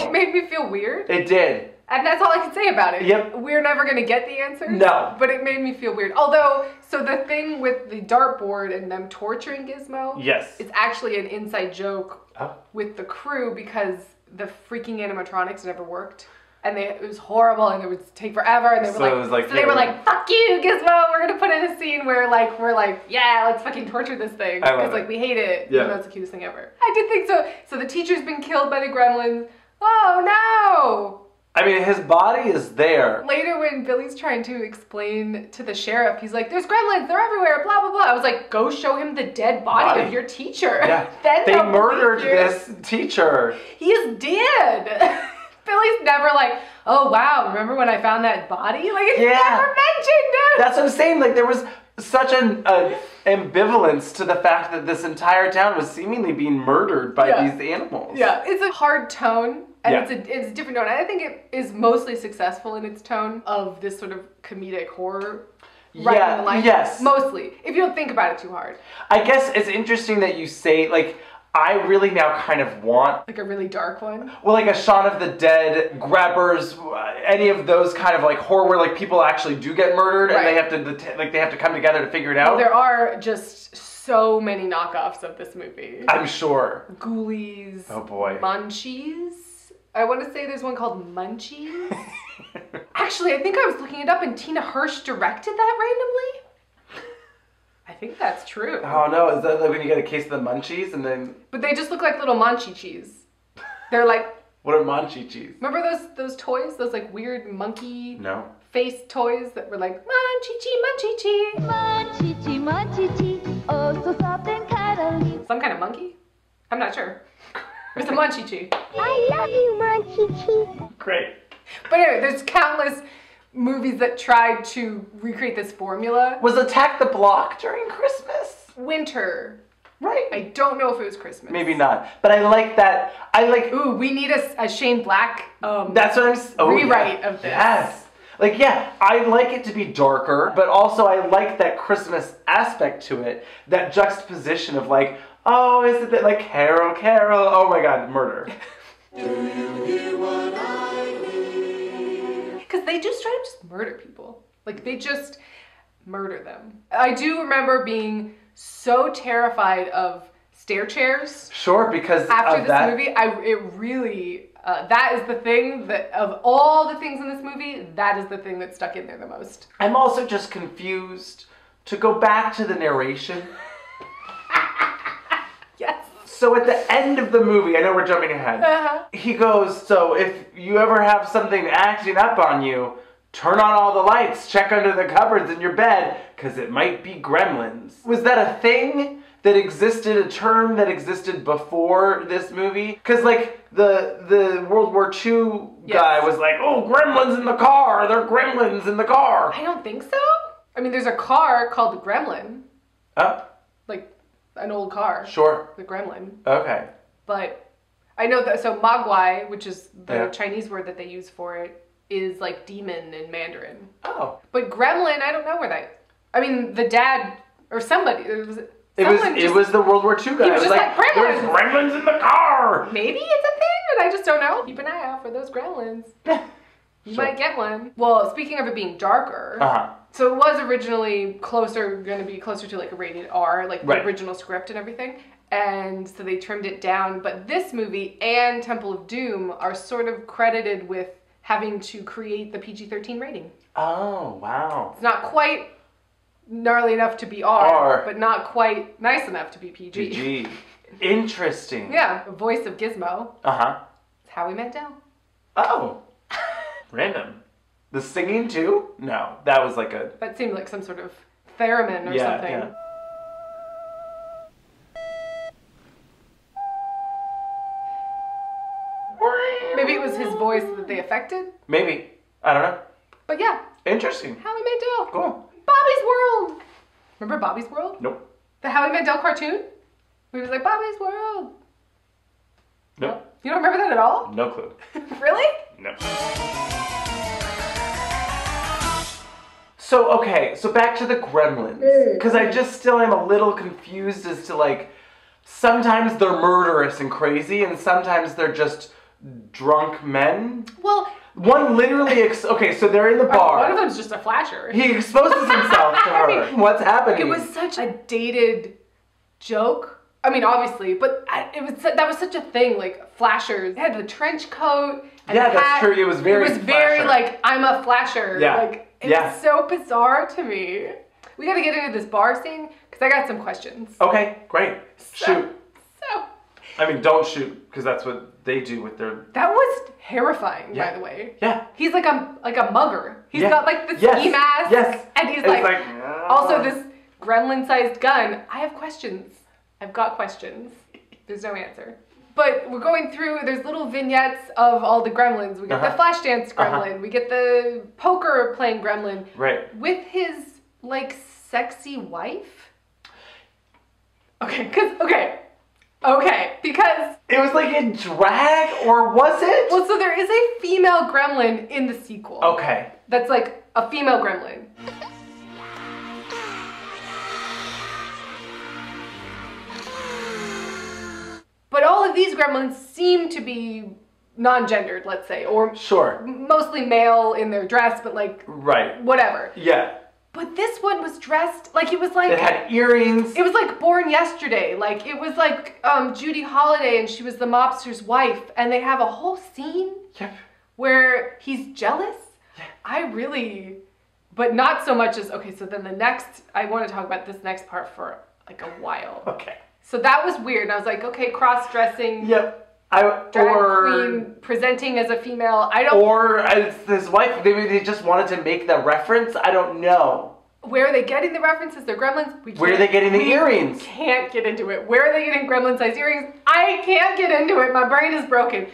it made me feel weird It did. And that's all I can say about it. Yep. We're never gonna get the answer. No. But it made me feel weird. Although, so the thing with the dartboard and them torturing Gizmo, Yes. it's actually an inside joke Oh. with the crew because the freaking animatronics never worked. And they, it was horrible, and it would take forever. And they were So like, it was like, so they were like, "Fuck you, Gizmo! We're gonna put in a scene where like we're like, yeah, let's fucking torture this thing because like we hate it. Yeah. that's the cutest thing ever. I did think so. So the teacher's been killed by the gremlins. Oh no! I mean, his body is there. Later, when Billy's trying to explain to the sheriff, he's like, "There's gremlins. They're everywhere." Blah blah blah. I was like, "Go show him the dead body, Body. of your teacher." Yeah. [laughs] then they murdered this teacher. He is dead. [laughs] Billy's never like, "Oh wow, remember when I found that body?" [laughs] Like it's Yeah. never mentioned. That's what I'm saying. Like there was such an uh, ambivalence to the fact that this entire town was seemingly being murdered by Yeah. these animals. Yeah, it's a hard tone, and Yeah. it's a it's a different tone. And I think it is mostly successful in its tone of this sort of comedic horror. right Yeah, yes. Mostly, if you don't think about it too hard. I guess it's interesting that you say like I really now kind of want Like a really dark one. well, like a Shaun of the Dead, Grabbers, any of those kind of like horror where like people actually do get murdered and they have to like they have to come together to figure it out. Well, there are just so many knockoffs of this movie. I'm sure. Ghoulies. Oh boy. Munchies. I want to say there's one called Munchies. Actually, I think I was looking it up and Tina Hirsch directed that randomly. I think that's true. Oh no, is that like when you get a case of the munchies and then But they just look like little MonChichis. They're like, what are MonChichis? remember those those toys? Those like weird monkey No. face toys that were like MonChichi, Munchie chee. MonChichi, munchie chee, oh so soft and cuddly. Some kind of monkey? I'm not sure. It's a MonChichi. I love you, munchie chee. Great. But anyway, there's countless movies that tried to recreate this formula. Was Attack the Block during Christmas? Winter. Right. I don't know if it was Christmas. Maybe not. But I like that. I like. Ooh, we need a, a Shane Black um, That's what I'm. s- Oh, rewrite yeah. of this. Yes. Like yeah, I like it to be darker, but also I like that Christmas aspect to it. That juxtaposition of like, oh, is it that like Carol, Carol? Oh my God, murder. [laughs] Because they just try to just murder people. Like they just murder them. I do remember being so terrified of stair chairs Sure, because after of this that. movie. I it really uh, that is the thing that of all the things in this movie, that is the thing that stuck in there the most. I'm also just confused. To go back to the narration. [laughs] Yes. So at the end of the movie, I know we're jumping ahead. Uh-huh. He goes, so if you ever have something acting up on you, turn on all the lights, check under the cupboards in your bed, because it might be gremlins. Was that a thing that existed, a term that existed before this movie? Because, like, the, the World War II guy was like, oh, gremlins in the car, they're gremlins in the car. I don't think so. I mean, there's a car called the Gremlin, Oh, an old car. sure. The Gremlin. Okay. But I know that so Mogwai, which is the Yeah. Chinese word that they use for it, is like demon in Mandarin. Oh. But Gremlin, I don't know where that. I mean, the dad or somebody. It was. It was, someone it was the World War II guy. He It was was just like, like, there's "Gremlins." gremlins in the car. Maybe it's a thing, and I just don't know. Keep an eye out for those gremlins. [laughs] You Sure. might get one. Well, speaking of it being darker, Uh-huh. So it was originally closer, going to be closer to like a rated R, like the original script and everything. And so they trimmed it down. But this movie and Temple of Doom are sort of credited with having to create the PG 13 rating. Oh, wow. It's not quite gnarly enough to be R, R. but not quite nice enough to be PG. GG. Interesting. [laughs] Yeah, voice of Gizmo. Uh huh. It's Howie Mandel. Oh. [laughs] Random. The singing too? No, that was like a. That seemed like some sort of theremin or Yeah, something. yeah. Maybe it was his voice that they affected. Maybe. I don't know. But yeah, Interesting. Howie Mandel. Cool. Bobby's World. Remember Bobby's World? Nope. The Howie Mandel cartoon? We was like, Bobby's World. Nope. You don't remember that at all? No clue. [laughs] really? No. So okay, so back to the gremlins. Mm. Because I just still am a little confused as to like sometimes they're murderous and crazy, and sometimes they're just drunk men. Well, One literally ex- okay, so they're in the bar. one of them's just a flasher. He exposes himself to [laughs] her. I mean, What's happening? It was such a dated joke. I mean, obviously, but I, it was that was such a thing. Like flashers, they had the trench coat. And Yeah, the that's true. It was very It was very like I'm a flasher. Yeah. Like it's Yeah. so bizarre to me. We got to get into this bar scene because I got some questions. Okay, great. Shoot. So I mean, don't shoot because that's what they do with their. that was terrifying, Yeah. by the way. Yeah. He's like a like a mugger. He's Yeah. got like the Yes. ski mask. Yes. And he's like, like, also ah. this gremlin-sized gun. I have questions. I've got questions. There's no answer. But we're going through. There's little vignettes of all the gremlins. We get Uh-huh. the flash dance Uh-huh. gremlin. We get the poker playing gremlin Right. with his like sexy wife. Okay, cause okay, okay, because It was like in drag, or was it? well, so there is a female gremlin in the sequel. Okay. That's like a female gremlin. But all of these gremlins seem to be non-gendered, let's say, or Sure. mostly male in their dress, but like Right. whatever. Yeah. But this one was dressed like it was like It had earrings. it was like born yesterday. Like it was like um, Judy Holliday and she was the mobster's wife, and they have a whole scene Yep. where he's jealous. I really, but not so much as okay. So then the next, I want to talk about this next part for like a while. Okay. So that was weird, I was like, okay, cross dressing. Yep. I Drag or queen presenting as a female. I don't. or uh, as his wife. Maybe they just wanted to make the reference. I don't know. Where are they getting the references? They're gremlins. We Where are they getting the we earrings? Can't get into it. Where are they getting gremlin-sized earrings? I can't get into it. My brain is broken.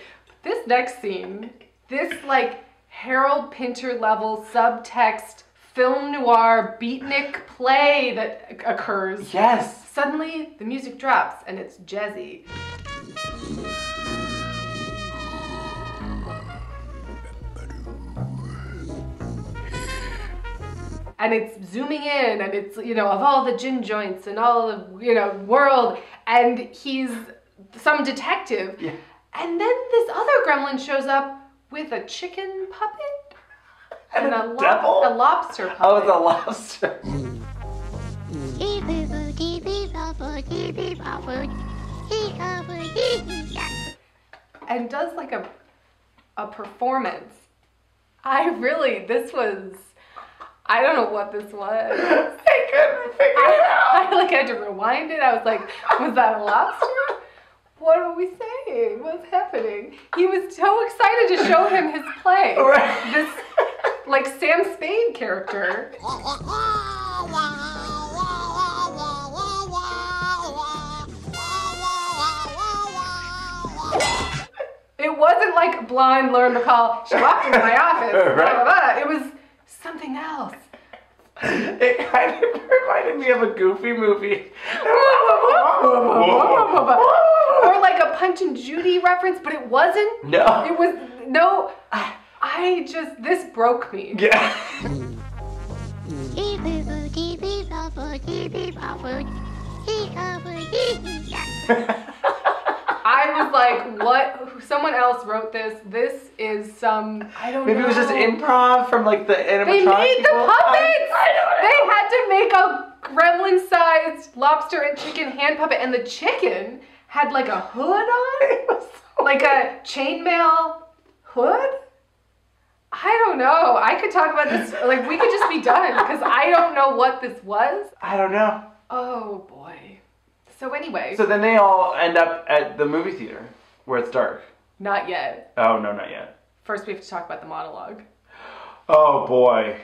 This next scene, this like Harold Pinter level subtext film noir beatnik play that occurs. Yes. Suddenly, the music drops and it's jazzy. and it's zooming in and it's you know of all the gin joints and all the you know world and he's some detective Yeah. and then this other gremlin shows up with a chicken puppet And a lo- devil? a lobster oh, I was puppet a lobster. [laughs] and does like a a performance i really this was i don't know what this was [laughs] I couldn't figure it out. I, I like had to rewind it. I was like, was that a lobster? What are we saying? What's happening? He was so excited to show him his play. Right. This like Sam Spade character. It wasn't like blind Lauren Bacall. She walked into my office. [laughs] blah, blah, blah. It was something else. It kind of [laughs] reminded me of a goofy movie. or like a Punch and Judy reference, but it wasn't. No. It was no. I just this broke me. [laughs] Yeah. I was like, what? Someone else wrote this. This is some. I don't Maybe know. Maybe it was just improv from like the animatronic They made the puppets. I, I They had to make a gremlin-sized lobster and chicken hand puppet, and the chicken had like a hood on, [laughs] It was so like a chainmail hood. I don't know. I could talk about this. Like we could just be done because I don't know what this was. I don't know. Oh boy. So anyway, So then they all end up at the movie theater where it's dark. not yet. Oh no, not yet. First, we have to talk about the monologue. Oh boy.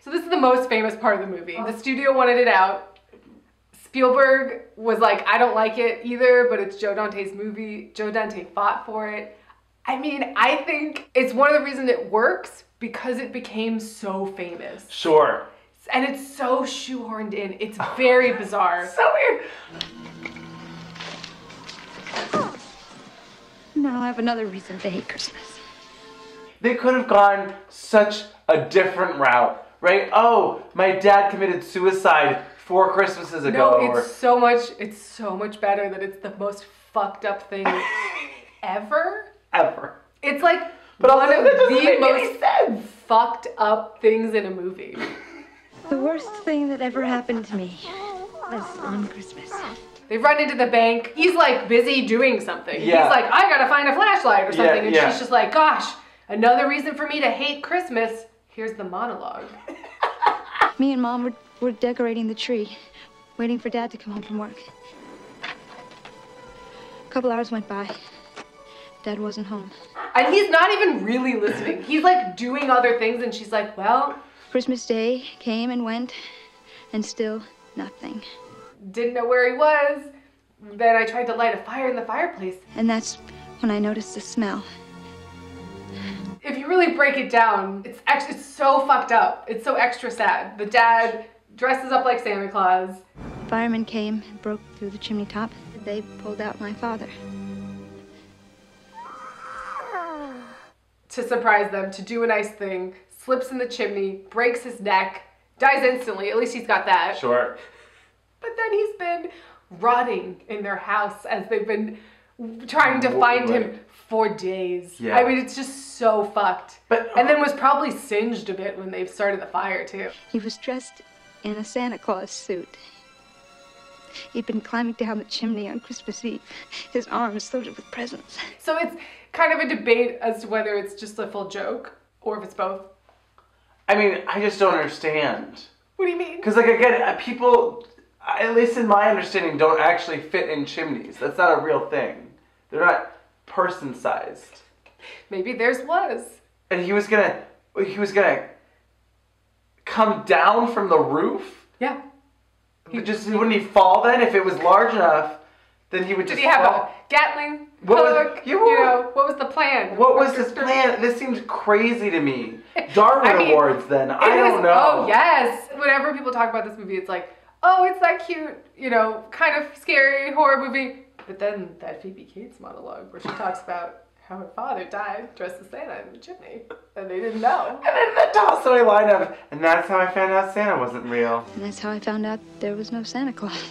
So this is the most famous part of the movie. Oh. The studio wanted it out. Spielberg was like, I don't like it either, but it's Joe Dante's movie. Joe Dante fought for it. I mean, I think it's one of the reasons it works because it became so famous. Sure. And it's so shoehorned in. It's very [laughs] bizarre. So weird. Now I have another reason to hate Christmas. They could have gone such a different route, right? Oh, my dad committed suicide four Christmases ago. No, or- it's so much it's so much better that it's the most fucked up thing [laughs] ever. Ever. It's like But one also, of the most fucked up things in a movie. The worst thing that ever happened to me was on Christmas. They run into the bank. He's like busy doing something. Yeah. He's like, I gotta find a flashlight or something. Yeah, something. and yeah. she's just like, gosh, another reason for me to hate Christmas. Here's the monologue. [laughs] Me and Mom were, were decorating the tree, waiting for Dad to come home from work. A couple hours went by. Dad wasn't home. And he's not even really listening. He's like doing other things, and she's like, well, Christmas Day came and went, and still nothing. didn't know where he was. Then I tried to light a fire in the fireplace. And that's when I noticed the smell. If you really break it down, it's actually it's so fucked up. It's so extra sad. The dad dresses up like Santa Claus. Firemen came and broke through the chimney top. They pulled out my father. To surprise them, to do a nice thing, slips in the chimney, breaks his neck, dies instantly. At least he's got that. Sure. But then he's been rotting in their house as they've been trying to find right. him for days. Yeah. I mean, it's just so fucked. But and then uh, was probably singed a bit when they started the fire too. He was dressed in a Santa Claus suit. He'd been climbing down the chimney on Christmas Eve, his arms loaded with presents. So it's kind of a debate as to whether it's just a full joke or if it's both. I mean, I just don't understand. What do you mean? Because, like, again, uh, people, at least in my understanding, don't actually fit in chimneys. That's not a real thing. They're not person sized. Maybe theirs was. And he was gonna, he was gonna come down from the roof. Yeah. He just wouldn't he fall then if it was large enough? Then he would Did just he have fall. a Gatling What was- you you know, what was the plan? What was his plan? This seems crazy to me. [laughs] Darwin I mean, Awards then. I don't was- know. Oh yes. Whenever people talk about this movie, it's like, oh, it's that cute, you know, kind of scary horror movie. But then that Phoebe Cates monologue where she talks about how her father died dressed as Santa in the chimney, and they didn't know. [laughs] And then the Tolstoy line of, and that's how I found out Santa wasn't real. And that's how I found out there was no Santa Claus.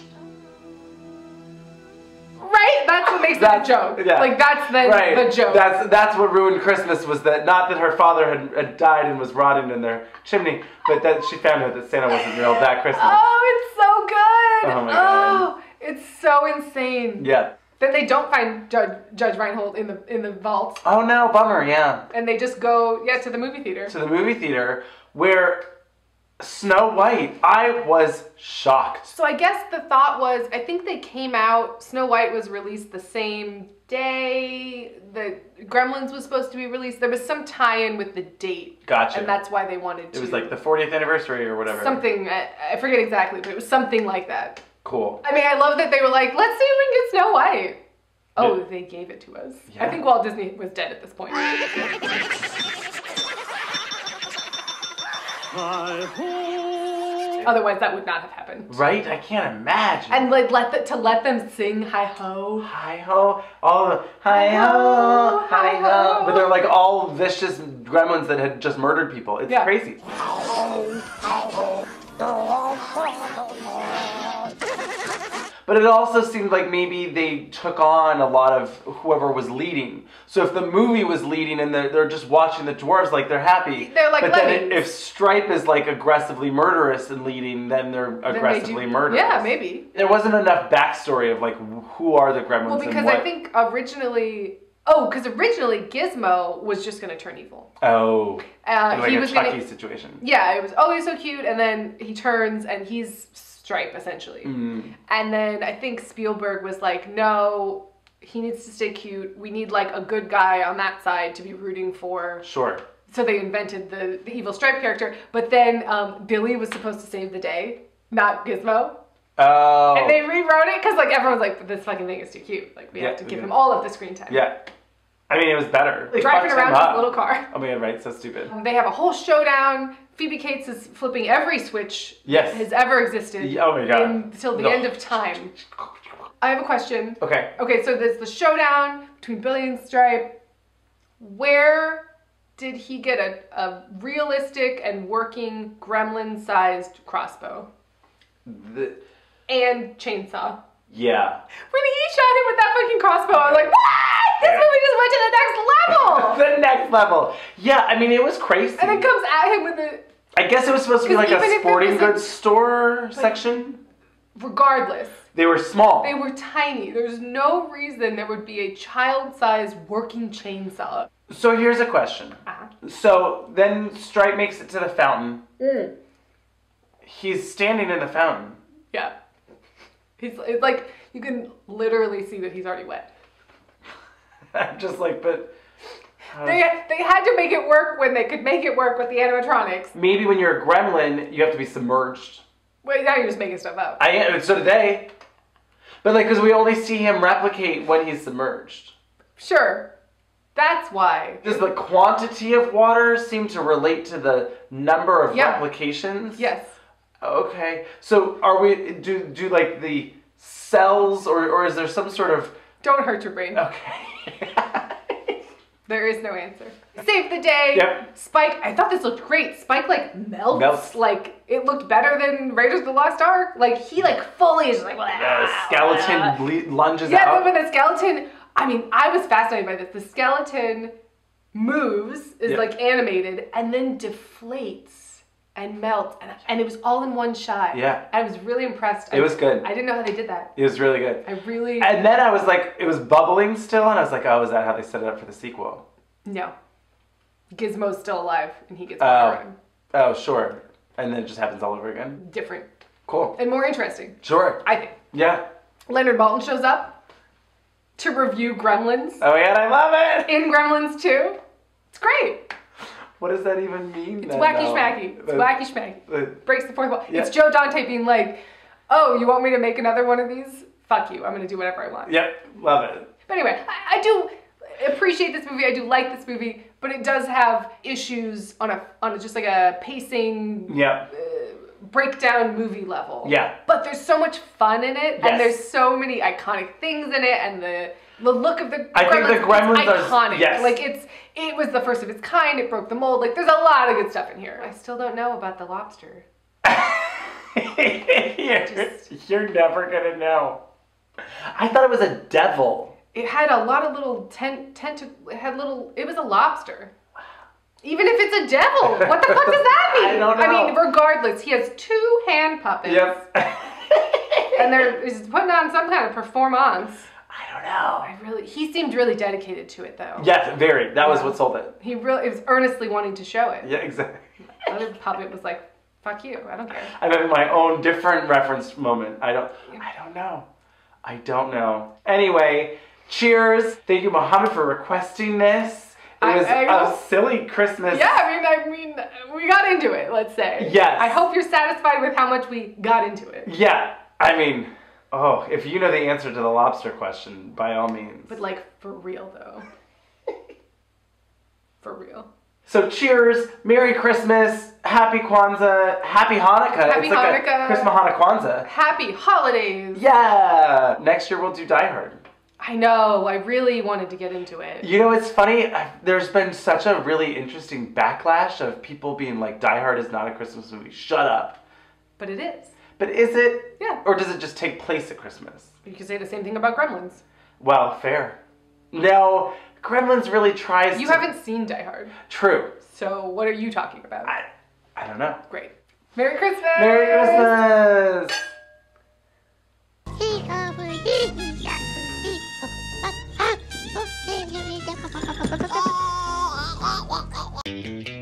Right? That's what makes that it a joke. yeah. Like that's the right. the joke. That's that's what ruined Christmas was that not that her father had, had died and was rotting in their chimney, but that she found out that Santa wasn't real that Christmas. Oh, it's so good. Oh my God. Oh, it's so insane. Yeah. Then they don't find Judge, Judge Reinhold in the in the vault, Oh no, bummer. Yeah. and they just go yeah to the movie theater. To the movie theater where Snow White, I was shocked. So I guess the thought was, I think they came out. Snow White was released the same day The Gremlins was supposed to be released. There was some tie-in with the date, Gotcha. and that's why they wanted to. It was like the 40th anniversary or whatever. something. I, I forget exactly, but it was something like that. Cool. I mean, I love that they were like, let's see if we can get Snow White. Oh, they gave it to us. I think Walt Disney was dead at this point. [laughs] Otherwise, that would not have happened. Right? I can't imagine. And like let the, to let them sing hi ho. Hi ho, all the hi ho, hi ho. But they're like all vicious gremlins that had just murdered people. It's Yeah. crazy. [laughs] But it also seemed like maybe they took on a lot of whoever was leading. So if the movie was leading and they're, they're just watching the dwarves like they're happy. They're like But then if Stripe is like aggressively murderous and leading, then they're Then they do- aggressively murderous. Yeah, maybe. There wasn't enough backstory of like who are the gremlins Well, because. I think originally, oh, because originally Gizmo was just gonna turn evil. Oh, Uh, like he was Chucky gonna- situation. Yeah, it was oh he's so cute, and then he turns and he's Stripe essentially. Mm. And then I think Spielberg was like, no, he needs to stay cute. We need like a good guy on that side to be rooting for. Sure. So they invented the, the evil Stripe character. But then um, Billy was supposed to save the day, not Gizmo. Oh. And they rewrote it because like everyone's like, this fucking thing is too cute. Like we Yeah, have to give yeah. him all of the screen time. yeah. I mean, it was better. They Driving around in up. little car. Oh man, right? So stupid. Um, they have a whole showdown. Phoebe Cates is flipping every switch Yes. that has ever existed oh my God. until the No. end of time. I have a question. Okay. Okay, so there's the showdown between Billy and Stripe. Where did he get a, a realistic and working gremlin-sized crossbow The, and chainsaw? Yeah. When he shot him with that fucking crossbow, I was like, what? This movie just went to the next level. [laughs] the next level. Yeah, I mean, it was crazy. and it comes at him with a I guess it was supposed to be like a sporting goods store section. regardless. They were small. They were tiny. There's no reason there would be a child-sized working chainsaw. So here's a question. Uh-huh. So then Stripe makes it to the fountain. Mm. He's standing in the fountain. Yeah. He's it's like you can literally see that he's already wet. I'm [laughs] just like, but how They they had to make it work when they could make it work with the animatronics. maybe when you're a gremlin, you have to be submerged. Wait, now you're just making stuff up. I am. So they. But like, because we only see him replicate when he's submerged. Sure. That's why. Does the quantity of water seem to relate to the number of Yeah. replications? Yes. Okay. So are we do do like the cells or or is there some sort of Don't hurt your brain. Okay. [laughs] There is no answer. Save the day. Yep. Spike, I thought this looked great. Spike like melts. Melts. Like it looked better than Raiders of the Lost Ark. Like he like fully is like. like The skeleton ble- lunges Yeah, out. but when the skeleton, I mean, I was fascinated by this. The skeleton moves, is Yeah. like animated, and then deflates and melt and, and it was all in one shot. Yeah. I was really impressed. It I- was good. I didn't know how they did that. It was really good. I really And then I was like, it was bubbling still, and I was like, oh, is that how they set it up for the sequel? no. Gizmo's still alive, and he gets Oh, water oh, sure. And then it just happens all over again. different Cool. and more interesting. Sure. I think Yeah. Leonard Maltin shows up to review Gremlins Oh yeah, I love it. in Gremlins 2. It's great. What does that even mean? It's wacky though? schmacky. It's The- wacky schmacky. the- Breaks the fourth wall. Yeah. It's Joe Dante being like, "Oh, you want me to make another one of these? Fuck you. I'm gonna do whatever I want." Yep, love it. But anyway, I, I do appreciate this movie. I do like this movie, but it does have issues on a on a, just like a pacing Yep. Uh, breakdown movie level. Yeah. But there's so much fun in it, Yes. and there's so many iconic things in it, and the the look of the I think the Gremlins are- iconic. yes. Like it's it was the first of its kind. It broke the mold. Like there's a lot of good stuff in here. I still don't know about the lobster. [laughs] you're, you're never gonna know. I thought it was a devil. It had a lot of little tent tent. It had little. It was a lobster. Even if it's a devil, what the fuck does that mean? I don't know. I mean, regardless, he has two hand puppets. Yep. [laughs] and they're he's putting on some kind of performance. I don't know. I really, he seemed really dedicated to it though. Yes, very. That was Yeah. what sold it. He really, it was earnestly wanting to show it. Yeah, exactly. The [laughs] other puppet was like, "Fuck you, I don't care." I'm having my own different reference moment. I don't. I don't know. I don't know. Anyway, cheers. Thank you, Mohammed, for requesting this. It I- was a silly Christmas. Yeah, I mean, I mean, we got into it. Let's say. Yes. I hope you're satisfied with how much we got into it. Yeah. I mean, oh, if you know the answer to the lobster question, by all means. But like for real though. [laughs] for real. So cheers, Merry Christmas, Happy Kwanzaa, Happy Hanukkah. Happy it's like Hanukkah. A Christmas Hanukkah Kwanzaa. Happy holidays. Yeah. Next year we'll do Die Hard. I know. I really wanted to get into it. You know, it's funny. There's been such a really interesting backlash of people being like, Die Hard is not a Christmas movie. Shut up. But it is. But is it? Yeah. Or does it just take place at Christmas? You could say the same thing about Gremlins. Well, fair. No, Gremlins really tries You to. haven't seen Die Hard. True. So what are you talking about? I, I don't know. Great. Merry Christmas. Merry Christmas! [laughs]